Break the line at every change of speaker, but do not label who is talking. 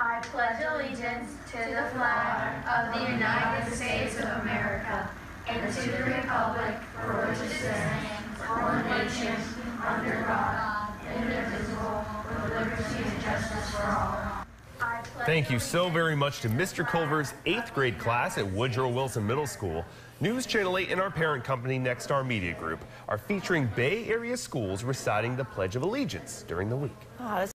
I pledge allegiance to the flag of the United States of America and to the republic for which it stands, one nation, under God, indivisible, with liberty and justice for all.
Thank you so very much to Mr. Culver's eighth grade class at Woodrow Wilson Middle School. News Channel 8 and our parent company, Nexstar Media Group, are featuring Bay Area schools reciting the Pledge of Allegiance during the week.
Oh,